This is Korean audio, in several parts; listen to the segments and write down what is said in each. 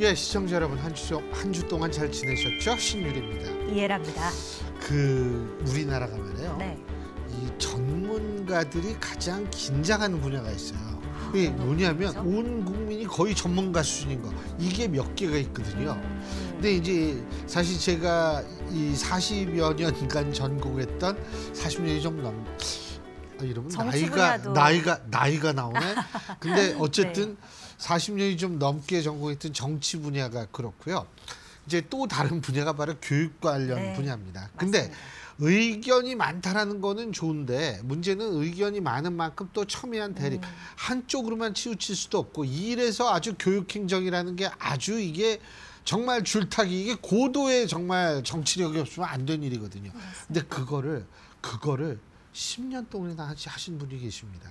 예, 시청자 여러분 한 주 한 주 동안 잘 지내셨죠? 신유리입니다. 이해랍니다. 그 우리나라가 말이에요. 네. 이 전문가들이 가장 긴장하는 분야가 있어요. 이게 뭐냐면 그렇죠? 온 국민이 거의 전문가 수준인 거. 이게 몇 개가 있거든요. 음. 근데 이제 사실 제가 이 40여 년간 전공했던 40년이 좀 넘. 아, 이러면 나이가 분야도- 나이가 나이가 나오네. 근데 어쨌든 40년이 좀 넘게 전공했던 정치 분야가 그렇고요. 이제 또 다른 분야가 바로 교육 관련 네, 분야입니다. 근데 맞습니다. 의견이 많다라는 거는 좋은데 문제는 의견이 많은 만큼 또 첨예한 대립 음. 한쪽으로만 치우칠 수도 없고 이 일에서 아주 교육 행정이라는 게 아주 이게 정말 줄타기 이게 고도의 정말 정치력이 없으면 안 된 일이거든요. 근데 그거를 그거를 10년 동안이나 하신 분이 계십니다.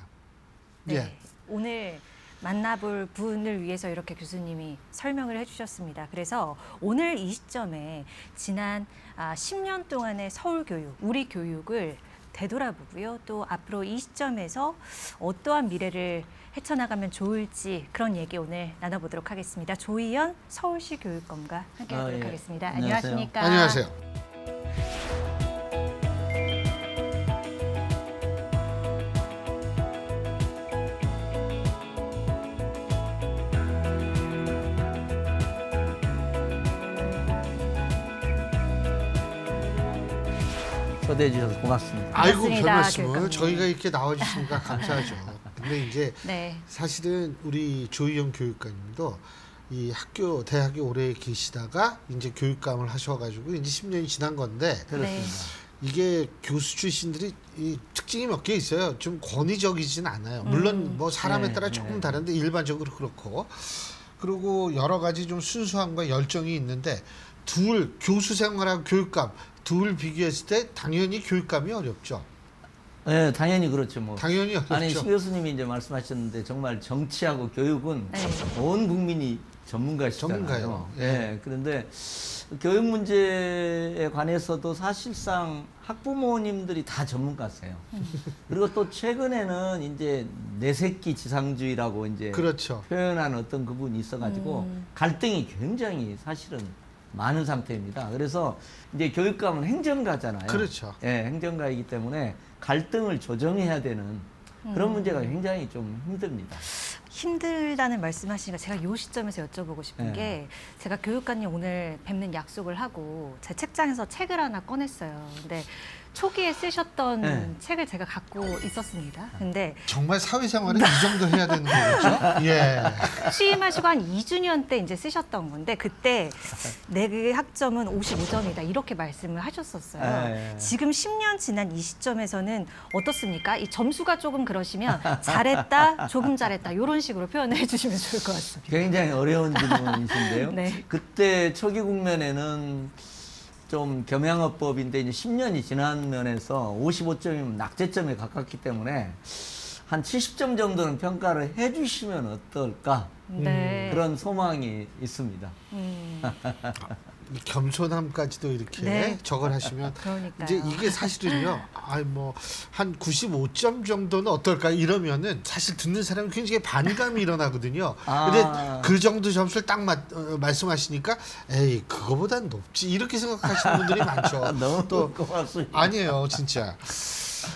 네. 예. 오늘 만나볼 분을 위해서 이렇게 교수님이 설명을 해주셨습니다. 그래서 오늘 이 시점에 지난 아, 10년 동안의 서울 교육, 우리 교육을 되돌아보고요. 또 앞으로 이 시점에서 어떠한 미래를 헤쳐나가면 좋을지 그런 얘기 오늘 나눠보도록 하겠습니다. 조희연 서울시 교육검과 함께하도록 아, 예. 하겠습니다. 안녕하세요. 안녕하십니까? 안녕하세요. 초대해 주셔서 고맙습니다. 아이고 별 말씀을. 저희가 이렇게 나와주시니까 감사하죠. 근데 이제 네. 사실은 우리 조희영 교육감님도 이 학교 대학에 오래 계시다가 이제 교육감을 하셔가지고 이제 10년이 지난 건데 그렇습니다. 이게 교수 출신들이 이 특징이 몇 개 있어요. 좀 권위적이진 않아요. 물론 음. 뭐 사람에 네, 따라 조금 네. 다른데 일반적으로 그렇고 그리고 여러 가지 좀 순수함과 열정이 있는데 둘 교수 생활하고 교육감 둘 비교했을 때 당연히 교육감이 어렵죠. 네, 당연히 그렇죠. 뭐. 당연히 어렵죠. 아니 시 교수님이 이제 말씀하셨는데 정말 정치하고 교육은 네. 온 국민이 전문가시잖아요. 전문가예요. 예. 예. 그런데 교육 문제에 관해서도 사실상 학부모님들이 다 전문가세요. 그리고 또 최근에는 이제 내 새끼 지상주의라고 이제 그렇죠. 표현한 어떤 그분이 있어가지고 음. 갈등이 굉장히 사실은 많은 상태입니다. 그래서 이제 교육감은 행정가잖아요. 그렇죠. 예, 행정가이기 때문에 갈등을 조정해야 되는 그런 음. 문제가 굉장히 좀 힘듭니다. 힘들다는 말씀하시니까 제가 이 시점에서 여쭤보고 싶은 네. 게 제가 교육관님 오늘 뵙는 약속을 하고 제 책장에서 책을 하나 꺼냈어요. 근데 초기에 쓰셨던 네. 책을 제가 갖고 있었습니다. 근데 정말 사회생활은 이 정도 해야 되는 거겠죠? 예. 취임하시고 한 2주년 때 이제 쓰셨던 건데 그때 내 학점은 55점이다 이렇게 말씀을 하셨었어요. 네. 지금 10년 지난 이 시점에서는 어떻습니까? 이 점수가 조금 그러시면 잘했다, 조금 잘했다 이런 식으로 표현을 해주시면 좋을 것 같습니다. 굉장히 어려운 질문이신데요. 네. 그때 초기 국면에는 좀 겸양업법인데 이제 10년이 지난 면에서 55점이면 낙제점에 가깝기 때문에 한 70점 정도는 평가를 해주시면 어떨까 네. 그런 소망이 있습니다. 음, 이 겸손함까지도 이렇게 네. 저걸 하시면 그러니까요. 이제 이게 사실은요. 아이 뭐한 95점 정도는 어떨까 이러면은 사실 듣는 사람이 굉장히 반감이 일어나거든요. 아. 근데 그 정도 점수를 딱 마- 어, 말씀하시니까 에이 그거보단 높지 이렇게 생각하시는 분들이 많죠. 너무 또 고맙습니다. 아니에요, 진짜.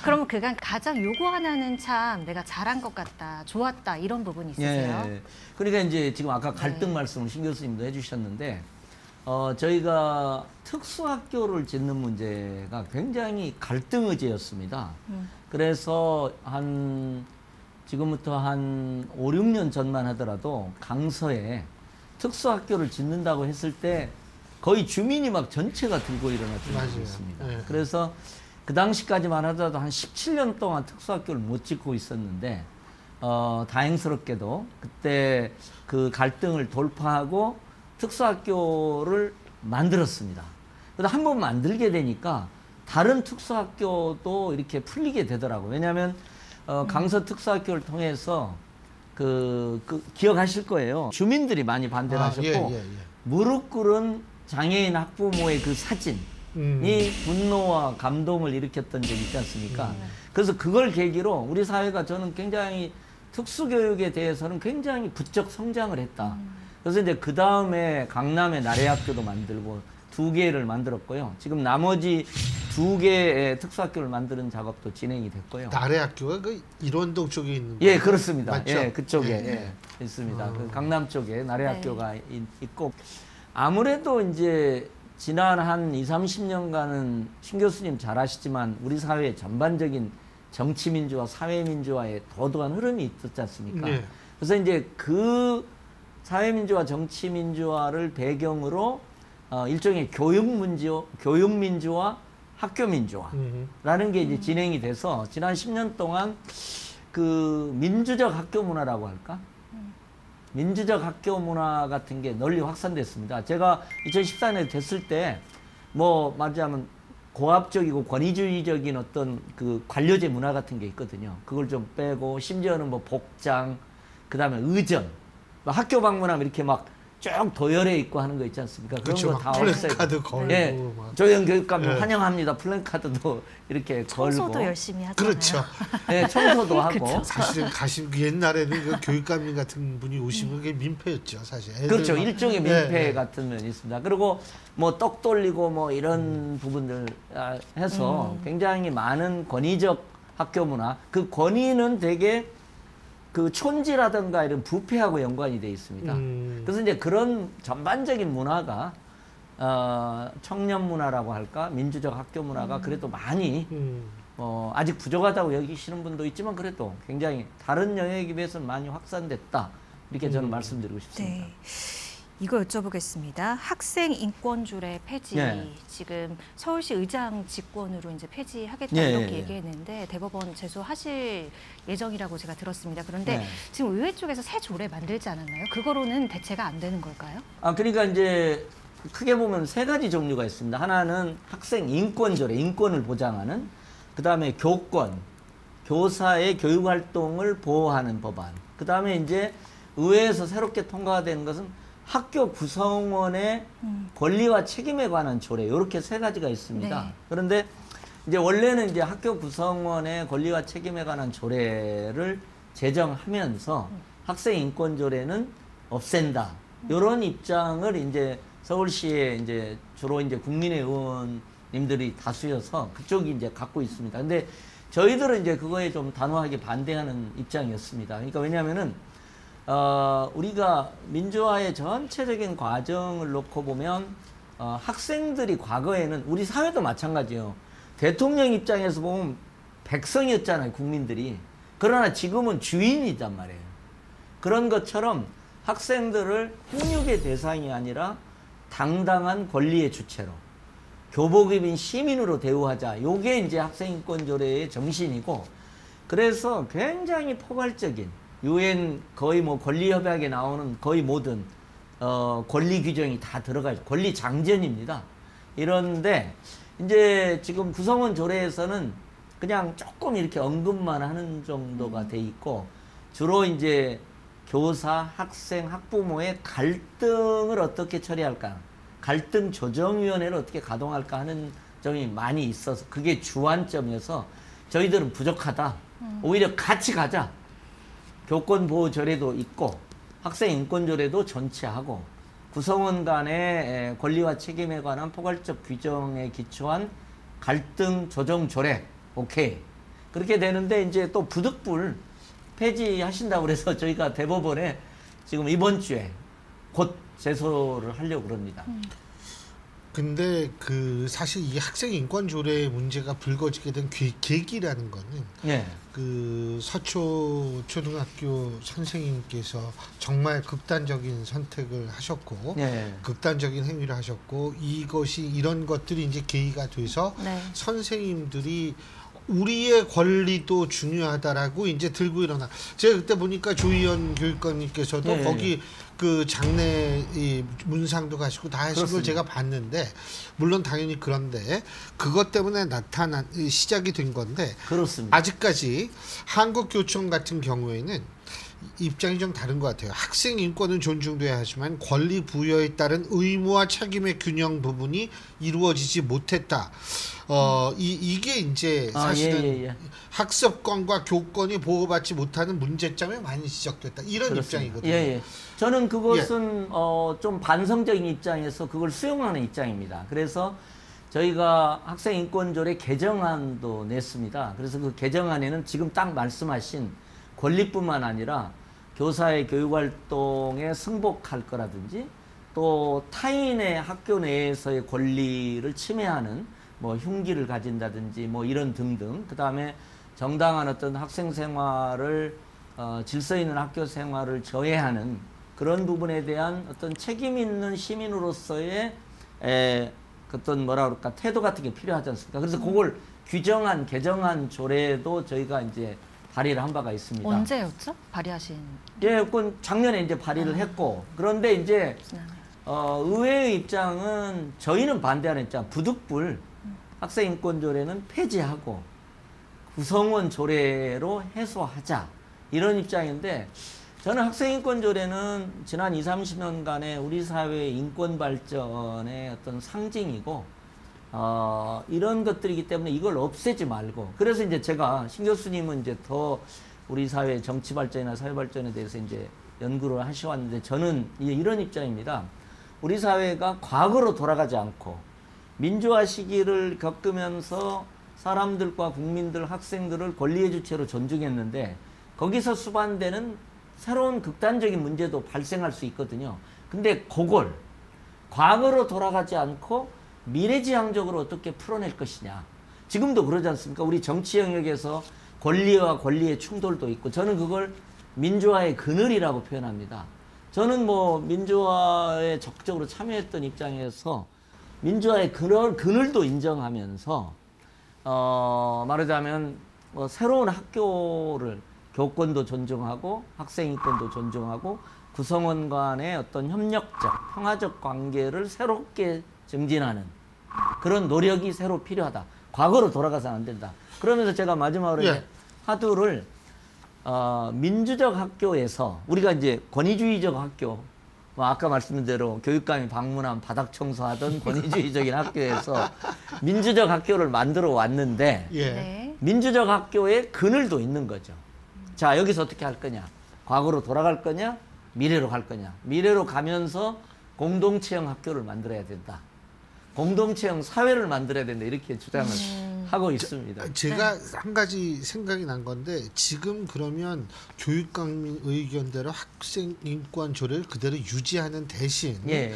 그러면 그간 가장 요거 하나는 참 내가 잘한 것 같다, 좋았다 이런 부분 있으세요? 예. 그러니까 이제 지금 아까 갈등 네. 말씀을 신 교수님도 해주셨는데 어, 저희가 특수학교를 짓는 문제가 굉장히 갈등 의제였습니다. 음. 그래서 한 지금부터 한 5, 6년 전만 하더라도 강서에 특수학교를 짓는다고 했을 때 거의 주민이 막 전체가 들고 일어났던 있습니다. 네. 그래서 그 당시까지만 하더라도 한 17년 동안 특수학교를 못 짓고 있었는데 어, 다행스럽게도 그때 그 갈등을 돌파하고 특수학교를 만들었습니다. 그래서 한번 만들게 되니까 다른 특수학교도 이렇게 풀리게 되더라고요. 왜냐하면 어, 강서 특수학교를 통해서 그, 그 기억하실 거예요. 주민들이 많이 반대를 아, 하셨고 예, 예, 예. 무릎 꿇은 장애인 학부모의 그 사진이 음. 분노와 감동을 일으켰던 적이 있지 않습니까? 음. 그래서 그걸 계기로 우리 사회가 저는 굉장히 특수교육에 대해서는 굉장히 부쩍 성장을 했다. 그래서 이제 그 다음에 강남에 나래학교도 만들고 두 개를 만들었고요. 지금 나머지 두 개의 특수학교를 만드는 작업도 진행이 됐고요. 나래 학교가 그 일원동 쪽에 있는 예, 거예요? 그렇습니다. 맞죠? 예, 그쪽에 예. 예, 있습니다. 어. 그 강남 쪽에 나래학교가 네. 이- 있고 아무래도 이제 지난 한 2, 30년간은 신 교수님 잘 아시지만 우리 사회의 전반적인 정치 민주화, 사회 민주화의 도도한 흐름이 있었지 않습니까? 네. 그래서 이제 그 사회 민주화, 정치 민주화를 배경으로 어, 일종의 교육 민주, 교육 민주화, 학교 민주화 음. 라는 게 이제 진행이 돼서 지난 10년 동안 그 민주적 학교 문화라고 할까? 민주적 학교 문화 같은 게 널리 확산됐습니다. 제가 2014년에 됐을 때 뭐 말하자면 고압적이고 권위주의적인 어떤 그 관료제 문화 같은 게 있거든요. 그걸 좀 빼고 심지어는 뭐 복장, 그 다음에 의전, 뭐 학교 방문하면 이렇게 막 쭉 도열해 있고 하는 거 있지 않습니까? 그런 그렇죠. 거 막 다 없애고. 플래카드 걸고 예, 막. 조희연 교육감님 예. 환영합니다. 플랜카드도 이렇게 청소도 걸고, 열심히 하잖아요. 그렇죠. 예, 청소도 하고. 사실은 가시 그 옛날에는 그 교육감님 같은 분이 오시면 그게 민폐였죠, 사실. 그렇죠. 막- 일종의 네, 민폐 네. 같은 면이 있습니다. 그리고 뭐 떡 돌리고 뭐 이런 음. 부분들 아, 해서 굉장히 많은 권위적 학교 문화. 그 권위는 되게 그 촌지라든가 이런 부패하고 연관이 돼 있습니다. 음. 그래서 이제 그런 전반적인 문화가 어, 청년 문화라고 할까 민주적 학교 문화가 그래도 많이 음. 어, 아직 부족하다고 여기시는 분도 있지만 그래도 굉장히 다른 영역에 비해서는 많이 확산됐다 이렇게 저는 음. 말씀드리고 싶습니다. 네. 이거 여쭤보겠습니다. 학생 인권조례 폐지 예. 지금 서울시 의장 직권으로 이제 폐지하겠다 예, 이렇게 예, 예. 얘기했는데 대법원 제소하실 예정이라고 제가 들었습니다. 그런데 네. 지금 의회 쪽에서 새 조례 만들지 않았나요? 그거로는 대체가 안 되는 걸까요? 아 그러니까 이제 크게 보면 세 가지 종류가 있습니다. 하나는 학생 인권 조례, 인권을 보장하는 그 다음에 교권, 교사의 교육 활동을 보호하는 법안. 그 다음에 이제 의회에서 새롭게 되는 것은 학교 구성원의 권리와 책임에 관한 조례. 이렇게 세 가지가 있습니다. 네. 그런데 이제 원래는 이제 학교 구성원의 권리와 책임에 관한 조례를 제정하면서 학생 인권 조례는 없앤다. 이런 입장을 이제 서울시에 이제 주로 이제 국민의 의원님들이 다수여서 그쪽이 이제 갖고 있습니다. 근데 저희들은 이제 그거에 좀 단호하게 반대하는 입장이었습니다. 그러니까 왜냐하면은 어, 우리가 민주화의 전체적인 과정을 놓고 보면 어, 학생들이 과거에는 우리 사회도 마찬가지예요. 대통령 입장에서 보면 백성이었잖아요, 국민들이. 그러나 지금은 주인이단 말이에요. 그런 것처럼 학생들을 훈육의 대상이 아니라 당당한 권리의 주체로 교복입인 시민으로 대우하자. 요게 이제 학생인권 조례의 정신이고 그래서 굉장히 포괄적인 유엔 거의 뭐 권리협약에 나오는 거의 모든 어, 권리 규정이 다 들어가 있고 권리 장전입니다. 이런데 이제 지금 구성원 조례에서는 그냥 조금 이렇게 언급만 하는 정도가 돼 있고 주로 이제 교사, 학생, 학부모의 갈등을 어떻게 처리할까, 갈등 조정위원회를 어떻게 가동할까 하는 점이 많이 있어서 그게 주안점이어서 저희들은 부족하다. 오히려 같이 가자. 교권 보호 조례도 있고 학생 인권 조례도 전체하고 구성원 간의 에, 권리와 책임에 관한 포괄적 규정에 기초한 갈등 조정 조례 오케이 그렇게 되는데 이제 또 부득불 폐지하신다고 그래서 저희가 대법원에 지금 이번 주에 곧 제소를 하려고 그럽니다. 근데 그 사실 이 학생 인권 조례 문제가 불거지게 된 계, 계기라는 거는 예. 그 서초 초등학교 선생님께서 정말 극단적인 선택을 하셨고 예. 극단적인 행위를 하셨고 이것이 이런 것들이 이제 계기가 돼서 네. 선생님들이 우리의 권리도 중요하다라고 이제 들고 일어나. 제가 그때 보니까 조희연 교육감님께서도 예, 예, 거기 그 장례 이 문상도 가시고 다 하신 걸 그렇습니다. 제가 봤는데 물론 당연히 그런데 그것 때문에 나타난 이 시작이 된 건데 그렇습니다. 아직까지 한국교총 같은 경우에는 입장이 좀 다른 것 같아요. 학생 인권은 존중돼야 하지만 권리 부여에 따른 의무와 책임의 균형 부분이 이루어지지 못했다. 어, 이 이게 이제 아, 사실은 예, 예, 예. 학습권과 교권이 보호받지 못하는 문제점이 많이 지적됐다. 이런 그렇습니다. 입장이거든요. 예, 예. 저는 그것은 어, 좀 반성적인 입장에서 그걸 수용하는 입장입니다. 그래서 저희가 학생 인권조례 개정안도 냈습니다. 그래서 그 개정안에는 지금 딱 말씀하신 권리뿐만 아니라 교사의 교육 활동에 승복할 거라든지 또 타인의 학교 내에서의 권리를 침해하는 뭐 흉기를 가진다든지 뭐 이런 등등 그 다음에 정당한 어떤 학생 생활을 어, 질서 있는 학교 생활을 저해하는 그런 부분에 대한 어떤 책임 있는 시민으로서의 에, 그 어떤 뭐라 그럴까 태도 같은 게 필요하지 않습니까? 그래서 그걸 규정한 개정한 조례도 저희가 이제 발의를 한 바가 있습니다. 언제였죠? 발의하신 예, 그건 작년에 이제 발의를 했고 그런데 이제. 어, 의회의 입장은 저희는 반대하는 입장, 부득불 학생 인권 조례는 폐지하고 구성원 조례로 해소하자 이런 입장인데 저는 학생 인권 조례는 지난 2, 30년간의 우리 사회의 인권 발전의 어떤 상징이고 어, 이런 것들이기 때문에 이걸 없애지 말고 그래서 이제 제가 신 교수님은 이제 더 우리 사회 정치 발전이나 사회 발전에 대해서 이제 연구를 하셔왔는데 저는 이제 이런 입장입니다. 우리 사회가 과거로 돌아가지 않고 민주화 시기를 겪으면서 사람들과 국민들, 학생들을 권리의 주체로 존중했는데 거기서 수반되는 새로운 극단적인 문제도 발생할 수 있거든요. 근데 그걸 과거로 돌아가지 않고 미래지향적으로 어떻게 풀어낼 것이냐. 지금도 그러지 않습니까? 우리 정치 영역에서 권리와 권리의 충돌도 있고 저는 그걸 민주화의 그늘이라고 표현합니다. 저는 뭐 민주화에 적극적으로 참여했던 입장에서 민주화의 그늘, 그늘도 인정하면서 어, 말하자면 뭐 새로운 학교를 교권도 존중하고 학생 인권도 존중하고 구성원 간의 어떤 협력적, 평화적 관계를 새롭게 증진하는 그런 노력이 새로 필요하다. 과거로 돌아가서는 안 된다. 그러면서 제가 마지막으로 예. 화두를 어, 민주적 학교에서 우리가 이제 권위주의적 학교 뭐 아까 말씀드린 대로 교육감이 방문한 바닥 청소하던 권위주의적인 학교에서 민주적 학교를 만들어 왔는데 예. 네. 민주적 학교에 그늘도 있는 거죠. 자, 여기서 어떻게 할 거냐? 과거로 돌아갈 거냐? 미래로 갈 거냐? 미래로 가면서 공동체형 학교를 만들어야 된다. 공동체형 사회를 만들어야 된다. 이렇게 주장을 하고 있습니다. 제가 한 가지 생각이 난 건데 지금 그러면 교육감 의견대로 학생 인권 조례를 그대로 유지하는 대신 예.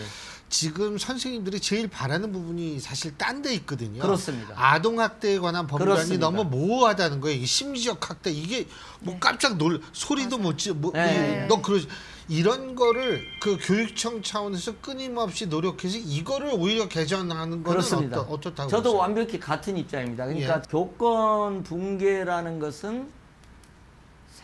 지금 선생님들이 제일 바라는 부분이 사실 딴 데 있거든요. 그렇습니다. 아동 학대에 관한 법률안이 그렇습니다. 너무 모호하다는 거예요. 심지적 학대 이게 뭐 깜짝 놀 소리도 못 지. 뭐, 네. 그러 이런 거를 그 교육청 차원에서 끊임없이 노력해서 이거를 오히려 개정하는 거는 그렇습니다. 어떠, 어떻다고 저도 보세요? 완벽히 같은 입장입니다. 그러니까 예. 교권 붕괴라는 것은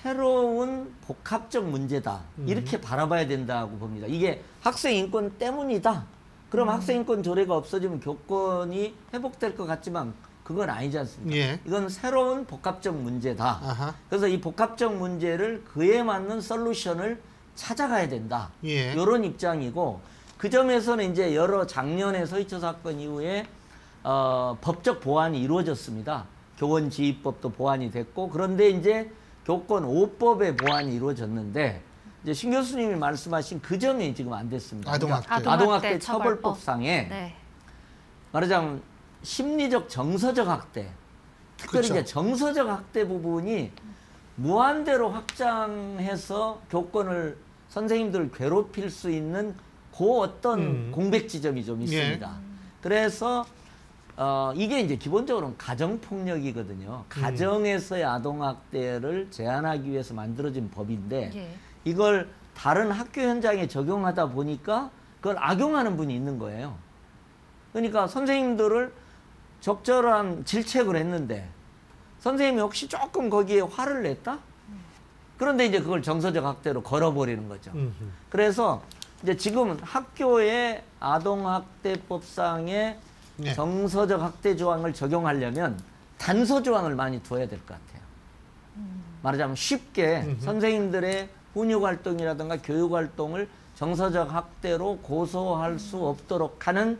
새로운 복합적 문제다. 음. 이렇게 바라봐야 된다고 봅니다. 이게 학생 인권 때문이다. 그럼 음. 학생 인권 조례가 없어지면 교권이 회복될 것 같지만 그건 아니지 않습니까? 예. 이건 새로운 복합적 문제다. 아하. 그래서 이 복합적 문제를 그에 맞는 솔루션을 찾아가야 된다. 예. 이런 입장이고 그 점에서는 이제 여러 작년에 서희초 사건 이후에 어, 법적 보완이 이루어졌습니다. 교원 지휘법도 보완이 됐고 그런데 이제 교권 5법의 보완이 이루어졌는데 이제 신 교수님이 말씀하신 그 점이 지금 안 됐습니다. 아동 학대. 아동 아동학대 학대 처벌법. 처벌법상에 네. 말하자면 심리적 정서적 학대 특별히 그렇죠. 이제 정서적 학대 부분이 무한대로 확장해서 교권을 선생님들을 괴롭힐 수 있는 그 어떤 음. 공백 지점이 좀 예. 있습니다. 그래서 어, 이게 이제 기본적으로는 가정 폭력이거든요. 가정에서의 아동 학대를 제한하기 위해서 만들어진 법인데 예. 이걸 다른 학교 현장에 적용하다 보니까 그걸 악용하는 분이 있는 거예요. 그러니까 선생님들을 적절한 질책을 했는데 선생님이 혹시 조금 거기에 화를 냈다? 그런데 이제 그걸 정서적 학대로 걸어버리는 거죠. 그래서 이제 지금 학교의 아동학대법상의 네. 정서적 학대 조항을 적용하려면 단서 조항을 많이 둬야 될 것 같아요. 말하자면 쉽게 선생님들의 훈육 활동이라든가 교육 활동을 정서적 학대로 고소할 수 없도록 하는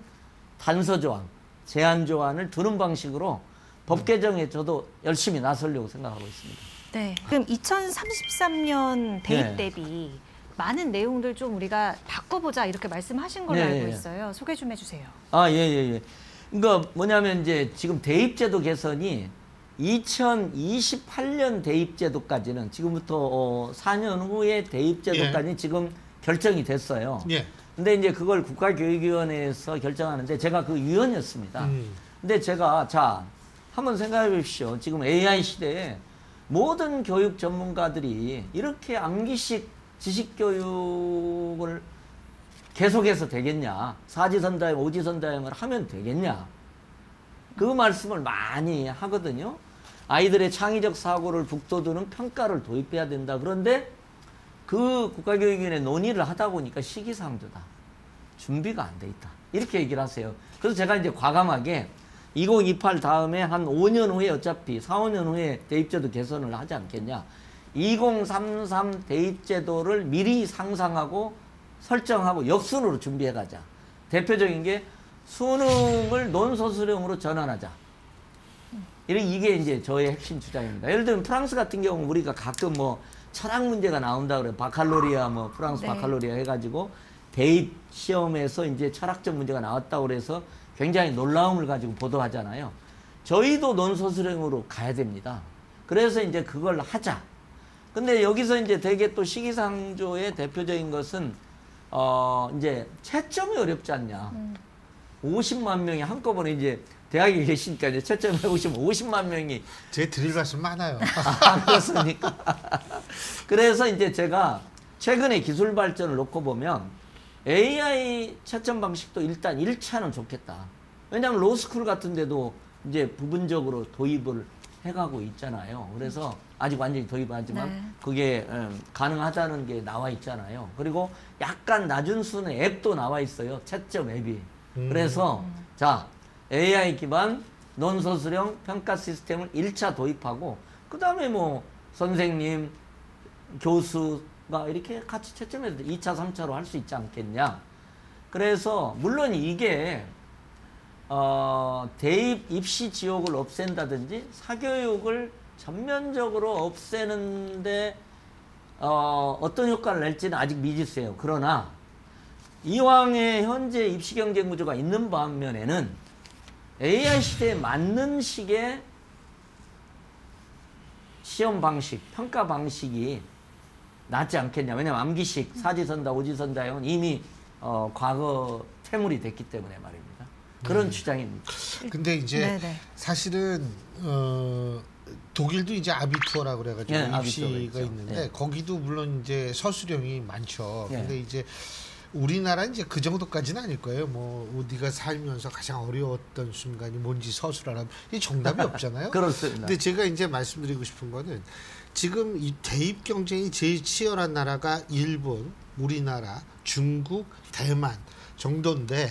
단서 조항, 제한 조항을 두는 방식으로 법 개정에 저도 열심히 나서려고 생각하고 있습니다. 네. 그럼 2033년 대입 네. 대비 많은 내용들 좀 우리가 바꿔보자 이렇게 말씀하신 걸로 네, 알고 네. 있어요. 소개 좀 해주세요. 아, 예, 예, 예. 그러니까 뭐냐면 이제 지금 대입제도 개선이 2028년 대입제도까지는 지금부터 어, 4년 후에 대입제도까지 지금 결정이 됐어요. 예. 근데 이제 그걸 국가교육위원회에서 결정하는데 제가 그 위원이었습니다. 음. 근데 제가 자 한번 생각해 보십시오. 지금 AI 시대에 모든 교육 전문가들이 이렇게 암기식 지식 교육을 계속해서 되겠냐? 사지선다형, 오지선다형을 하면 되겠냐? 그 말씀을 많이 하거든요. 아이들의 창의적 사고를 북돋우는 평가를 도입해야 된다. 그런데 그 국가교육위원회 논의를 하다 보니까 시기상조다. 준비가 안 돼 있다. 이렇게 얘기를 하세요. 그래서 제가 이제 과감하게 2028 다음에 한 5년 후에 어차피 4, 5년 후에 대입제도 개선을 하지 않겠냐. 2033 대입제도를 미리 상상하고 설정하고 역순으로 준비해 가자. 대표적인 게 수능을 논소수령으로 전환하자. 이런 이게 이제 저의 핵심 주장입니다. 예를 들면 프랑스 같은 경우 우리가 가끔 뭐 철학 문제가 나온다 그래요. 바칼로리아 뭐 프랑스 네. 바칼로리아 해 가지고 대입 시험에서 이제 철학적 문제가 나왔다고 그래서 굉장히 놀라움을 가지고 보도하잖아요. 저희도 논소수령으로 가야 됩니다. 그래서 이제 그걸 하자. 근데 여기서 이제 되게 또 시기상조의 대표적인 것은 어 이제 채점이 어렵지 않냐. 50만 명이 한꺼번에 이제 대학에 계시니까 이제 채점을 해보시면 50만 명이 제 드릴 말씀 많아요. 아, 그렇습니까? 그래서 이제 제가 최근에 기술 발전을 놓고 보면 AI 채점 방식도 일단 1차는 좋겠다. 왜냐하면 로스쿨 같은 데도 이제 부분적으로 도입을 해가고 있잖아요. 그래서 아직 완전히 도입 하지만 네. 그게 음, 가능하다는 게 나와 있잖아요. 그리고 약간 낮은 수준의 앱도 나와 있어요. 채점 앱이. 음. 그래서 자 AI 기반 논소수령 평가 시스템을 1차 도입하고 그 다음에 뭐 선생님, 교수가 이렇게 같이 채점해서 2차, 3차로 할 수 있지 않겠냐. 그래서 물론 이게 어, 대입 입시 지옥을 없앤다든지 사교육을 전면적으로 없애는데 어, 어떤 효과를 낼지는 아직 미지수예요. 그러나 이왕의 현재 입시 경쟁 구조가 있는 반면에는 AI 시대에 맞는 식의 시험 방식, 평가 방식이 낫지 않겠냐. 왜냐하면 암기식, 사지선다, 오지선다 형은 이미 어, 과거 퇴물이 됐기 때문에 말입니다. 그런 주장입니다. 근데 이제 네네. 사실은 어 독일도 이제 아비투어라 그래가지고 예, 아비투어가 입시가 있죠. 있는데 예. 거기도 물론 이제 서술형이 많죠. 예. 근데 이제 우리나라 이제 그 정도까지는 아닐 거예요. 뭐 우리가 살면서 가장 어려웠던 순간이 뭔지 서술하라면 이 정답이 없잖아요. 그렇습니다. 근데 제가 이제 말씀드리고 싶은 거는 지금 이 대입 경쟁이 제일 치열한 나라가 일본, 우리나라, 중국, 대만 정도인데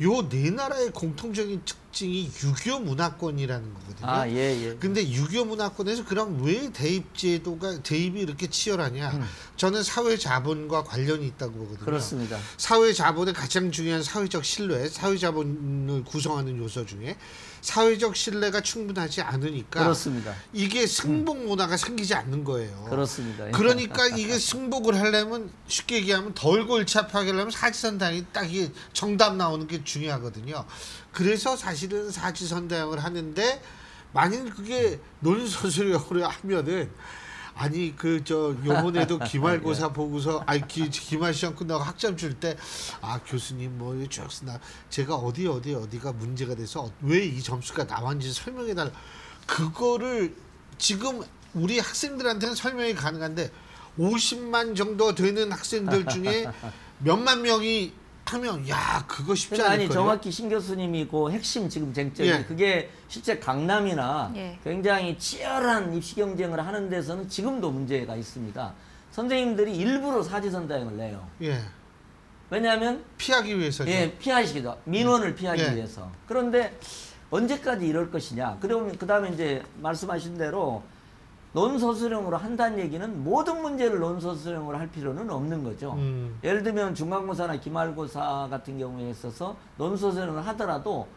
요 네 나라의 공통적인 특징이 유교 문화권이라는 거거든요. 아, 예, 예. 근데 유교 문화권에서 그럼 왜 대입 제도가 대입이 이렇게 치열하냐? 음. 저는 사회 자본과 관련이 있다고 보거든요. 그렇습니다. 사회 자본의 가장 중요한 사회적 신뢰, 사회 자본을 구성하는 요소 중에 사회적 신뢰가 충분하지 않으니까 그렇습니다. 이게 승복 문화가 생기지 않는 거예요. 그렇습니다. 그러니까 이게 승복을 하려면 쉽게 얘기하면 덜 골치 아파하게 하려면 사지선다형이 딱 이게 정답 나오는 게 중요하거든요. 그래서 사실은 사지선다형을 하는데 만약 그게 논서술형으로 하면은 아니 그 저 요번에도 기말고사 보고서 아니 기, 기말 시험 끝나고 학점 줄 때 아 교수님 뭐쭉 쓰나. 제가 어디 어디 어디가 문제가 돼서 왜 이 점수가 나왔는지 설명해 달라. 그거를 지금 우리 학생들한테는 설명이 가능한데 50만 정도 되는 학생들 중에 몇만 명이 하면 야 그거 쉽지 그러니까 아니 않거든요. 정확히 신 교수님이 그 핵심 지금 쟁점이 예. 그게 실제 강남이나 예. 굉장히 치열한 입시 경쟁을 하는 데서는 지금도 문제가 있습니다. 선생님들이 일부러 사지선다형을 내요. 예 왜냐하면 피하기 위해서죠. 예, 피하시기도 민원을 피하기 예. 위해서. 그런데 언제까지 이럴 것이냐? 그러면 그 다음에 이제 말씀하신 대로 논서 수령으로 한다는 얘기는 모든 문제를 논서 수령으로 할 필요는 없는 거죠. 음. 예를 들면 중간고사나 기말고사 같은 경우에 있어서 논서 수령을 하더라도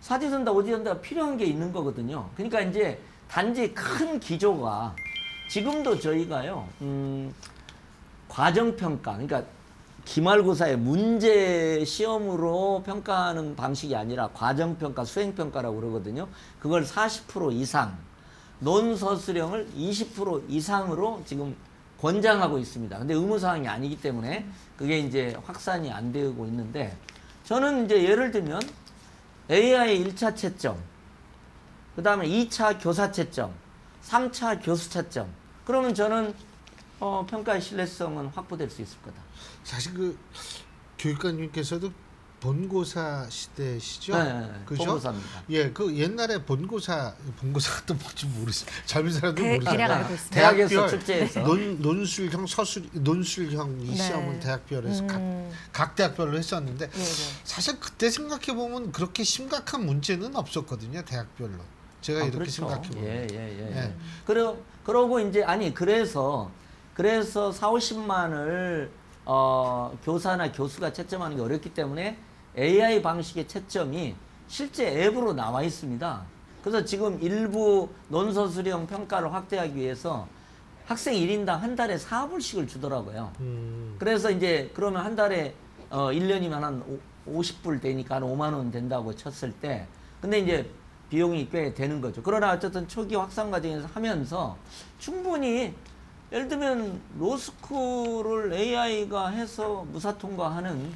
사지선다 오지선다가 필요한 게 있는 거거든요. 그러니까 이제 단지 큰 기조가 지금도 저희가요, 음, 과정평가, 그러니까 기말고사의 문제 시험으로 평가하는 방식이 아니라 과정평가, 수행평가라고 그러거든요. 그걸 40% 이상, 논서 수령을 20% 이상으로 지금 권장하고 있습니다. 근데 의무사항이 아니기 때문에 그게 이제 확산이 안 되고 있는데 저는 이제 예를 들면 AI 1차 채점, 그 다음에 2차 교사 채점, 3차 교수 채점. 그러면 저는 어, 평가의 신뢰성은 확보될 수 있을 거다. 사실 그 교육관님께서도 본고사 시대시죠? 네, 네, 네. 그죠? 본고사입니다. 예, 그 옛날에 본고사, 본고사가 또 뭔지 모르지. 젊은 사람들 대- 모르잖아요. 대략 알고 있습니다. 대학에서 출제해서. 논, 논술형, 서술, 논술형 이 네. 시험은 대학별에서 각, 음. 각 대학별로 했었는데 예, 예. 사실 그때 생각해 보면 그렇게 심각한 문제는 없었거든요. 대학별로. 제가 아, 이렇게 그렇죠. 생각해 보면. 예, 예, 예. 예. 그러, 그러고 이제 아니 그래서 그래서 4, 50만을 어, 교사나 교수가 채점하는 게 어렵기 때문에 AI 방식의 채점이 실제 앱으로 나와 있습니다. 그래서 지금 일부 논서 수령 평가를 확대하기 위해서 학생 1인당 한 달에 4불씩을 주더라고요. 음, 그래서 이제 그러면 한 달에 어 1년이면 한 오- 50불 되니까 한 5만 원 된다고 쳤을 때 근데 이제 비용이 꽤 되는 거죠. 그러나 어쨌든 초기 확산 과정에서 하면서 충분히 예를 들면 로스쿨을 AI가 해서 무사 통과하는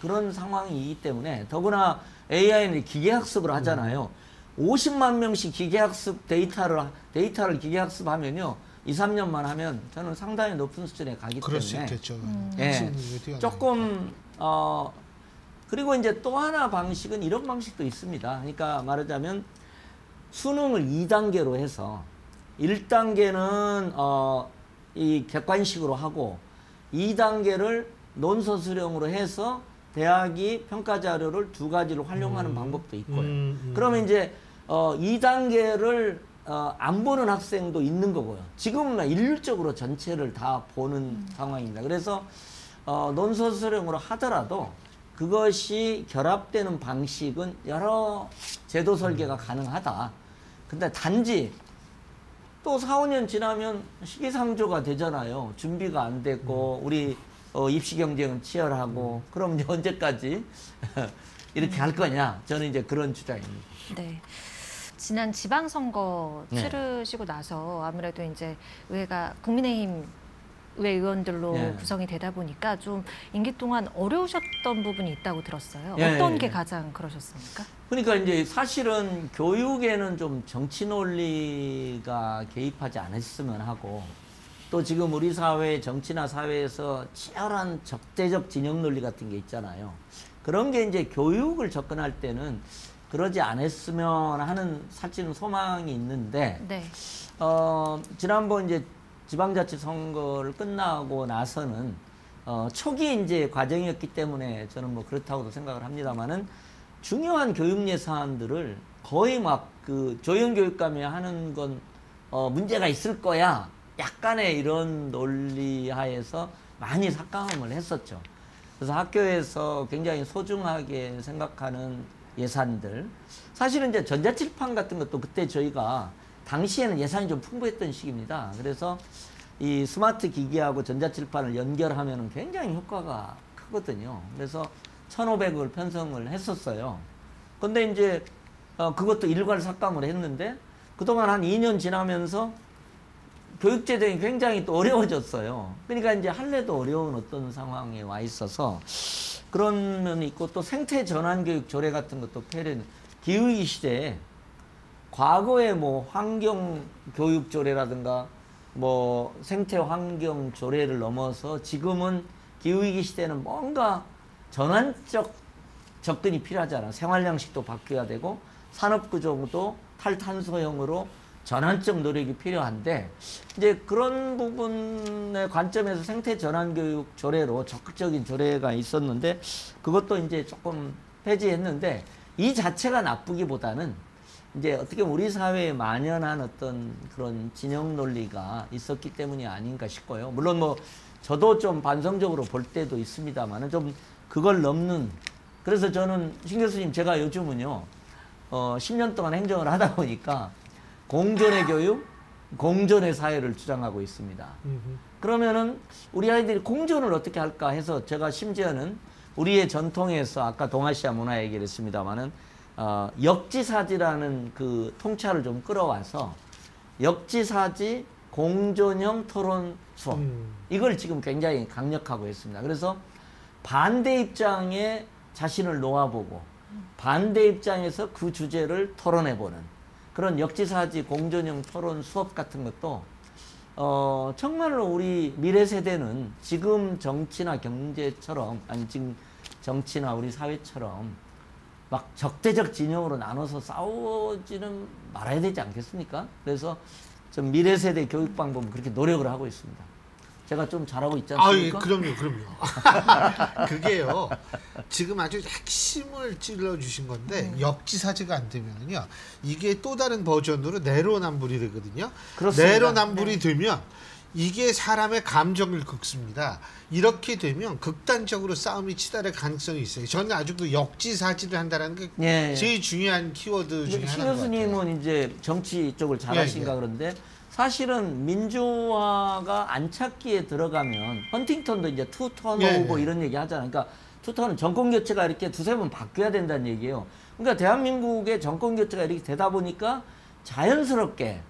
그런 상황이기 때문에 더구나 AI는 기계학습을 하잖아요. 50만 명씩 기계학습 데이터를 데이터를 기계학습하면요. 2, 3년만 하면 저는 상당히 높은 수준에 가기 그럴 수 때문에 있겠죠. 예. 학습능력이 뛰어나니까. 조금 어 그리고 이제 또 하나 방식은 이런 방식도 있습니다. 그러니까 말하자면 수능을 2단계로 해서 1단계는 어 이 객관식으로 하고 2단계를 논서 수령으로 해서 대학이 평가 자료를 두 가지로 활용하는 방법도 있고요. 음, 음. 그러면 이제 어 2단계를 어, 안 보는 학생도 있는 거고요. 지금은 일률적으로 전체를 다 보는 상황입니다. 그래서 어, 논서 수령으로 하더라도 그것이 결합되는 방식은 여러 제도 설계가 가능하다. 근데 단지 또 4, 5년 지나면 시기상조가 되잖아요. 준비가 안 됐고 우리 어, 입시 경쟁은 치열하고 그럼 이제 언제까지 이렇게 할 거냐? 저는 이제 그런 주장입니다. 네. 지난 지방선거 네. 치르시고 나서 아무래도 이제 의회가 국민의힘 의회 의원들로 네. 구성이 되다 보니까 좀 임기 동안 어려우셨던 부분이 있다고 들었어요. 예, 어떤 예, 게 예. 가장 그러셨습니까? 그러니까 이제 사실은 교육에는 좀 정치 논리가 개입하지 않았으면 하고 또 지금 우리 사회 정치나 사회에서 치열한 적대적 진영 논리 같은 게 있잖아요. 그런 게 이제 교육을 접근할 때는 그러지 않았으면 하는 사실은 소망이 있는데 네. 어, 지난번 이제 지방자치 선거를 끝나고 나서는 어, 초기 이제 과정이었기 때문에 저는 뭐 그렇다고도 생각을 합니다만은 중요한 교육 예산들을 거의 막 그 조형 교육감이 하는 건 어, 문제가 있을 거야. 약간의 이런 논리 하에서 많이 삭감을 했었죠. 그래서 학교에서 굉장히 소중하게 생각하는 예산들. 사실은 이제 전자칠판 같은 것도 그때 저희가 당시에는 예산이 좀 풍부했던 시기입니다. 그래서 이 스마트 기기하고 전자칠판을 연결하면 굉장히 효과가 크거든요. 그래서 1,500을 편성을 했었어요. 근데 이제 어, 그것도 일괄 삭감을 했는데 그동안 한 2년 지나면서 교육제도가 굉장히 또 어려워졌어요. 그러니까 이제 할래도 어려운 어떤 상황에 와 있어서 그런 면이 있고 또 생태 전환 교육 조례 같은 것도 폐례는 기후위기 시대에 과거에 뭐 환경 교육 조례라든가 뭐 생태 환경 조례를 넘어서 지금은 기후위기 시대는 뭔가 전환적 접근이 필요하잖아. 생활 양식도 바뀌어야 되고 산업 구조도 탈탄소형으로 전환적 노력이 필요한데 이제 그런 부분의 관점에서 생태 전환 교육 조례로 적극적인 조례가 있었는데 그것도 이제 조금 폐지했는데 이 자체가 나쁘기보다는 이제 어떻게 우리 사회에 만연한 어떤 그런 진영 논리가 있었기 때문이 아닌가 싶고요. 물론 뭐 저도 좀 반성적으로 볼 때도 있습니다만은 좀 그걸 넘는 그래서 저는 신 교수님 제가 요즘은요 어 10년 동안 행정을 하다 보니까 공존의 교육, 공존의 사회를 주장하고 있습니다. 그러면은 우리 아이들이 공존을 어떻게 할까 해서 제가 심지어는 우리의 전통에서 아까 동아시아 문화 얘기를 했습니다마는 어, 역지사지라는 그 통찰을 좀 끌어와서 역지사지 공존형 토론 수업 음. 이걸 지금 굉장히 강력하고 있습니다. 그래서 반대 입장에 자신을 놓아보고 반대 입장에서 그 주제를 토론해보는 그런 역지사지 공존형 토론 수업 같은 것도 어, 정말로 우리 미래 세대는 지금 정치나 경제처럼 아니 지금 정치나 우리 사회처럼 막 적대적 진영으로 나눠서 싸우지는 말아야 되지 않겠습니까? 그래서 좀 미래 세대 교육 방법은 그렇게 노력을 하고 있습니다. 제가 좀 잘하고 있지 아, 예, 않습니까? 그럼요, 그럼요. 그게요. 지금 아주 핵심을 찔러 주신 건데 역지사지가 안 되면은요. 이게 또 다른 버전으로 내로남불이 되거든요. 그렇습니다. 내로남불이 되면 이게 사람의 감정을 긁습니다. 이렇게 되면 극단적으로 싸움이 치달을 가능성이 있어요. 저는 아주 그 역지사지를 한다는 게 예, 예. 제일 중요한 키워드 중에 신 하나인 것 같아요. 교수님은 이제 정치 쪽을 잘하신가 예, 예. 그런데 사실은 민주화가 안착기에 들어가면 헌팅턴도 이제 two turn 예, over 예. 이런 얘기 하잖아요. 그러니까 two turn은 정권 교체가 이렇게 두세 번 바뀌어야 된다는 얘기예요. 그러니까 대한민국의 정권 교체가 이렇게 되다 보니까 자연스럽게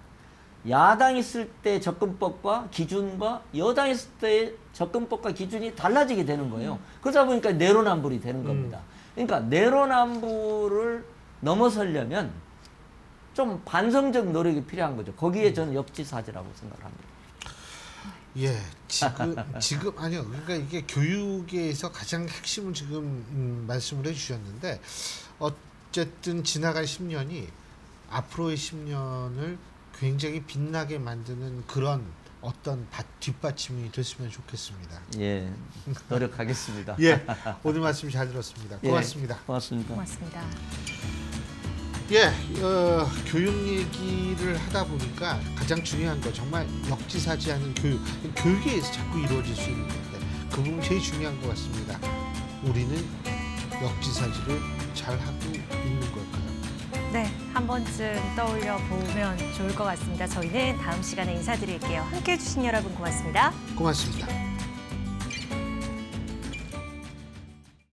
야당 있을 때 접근법과 기준과 여당 있을 때 접근법과 기준이 달라지게 되는 거예요. 그러다 보니까 내로남불이 되는 겁니다. 그러니까 내로남불을 넘어서려면 좀 반성적 노력이 필요한 거죠. 거기에 저는 역지사지라고 생각을 합니다. 예, 지금 지금 아니요. 그러니까 이게 교육에서 가장 핵심을 지금 음, 말씀을 해주셨는데 어쨌든 지나간 10년이 앞으로의 10년을 굉장히 빛나게 만드는 그런 어떤 바- 뒷받침이 됐으면 좋겠습니다. 예, 노력하겠습니다. 예, 오늘 말씀 잘 들었습니다. 예, 고맙습니다. 고맙습니다. 고맙습니다. 예, 어, 교육 얘기를 하다 보니까 가장 중요한 거 정말 역지사지 하는 교육. 교육에 의해서 자꾸 이루어질 수 있는 건데 그 부분 제일 중요한 것 같습니다. 우리는 역지사지를 잘 하고 있는 걸까요? 네, 한 번쯤 떠올려 보면 좋을 것 같습니다. 저희는 다음 시간에 인사드릴게요. 함께 해 주신 여러분 고맙습니다. 고맙습니다.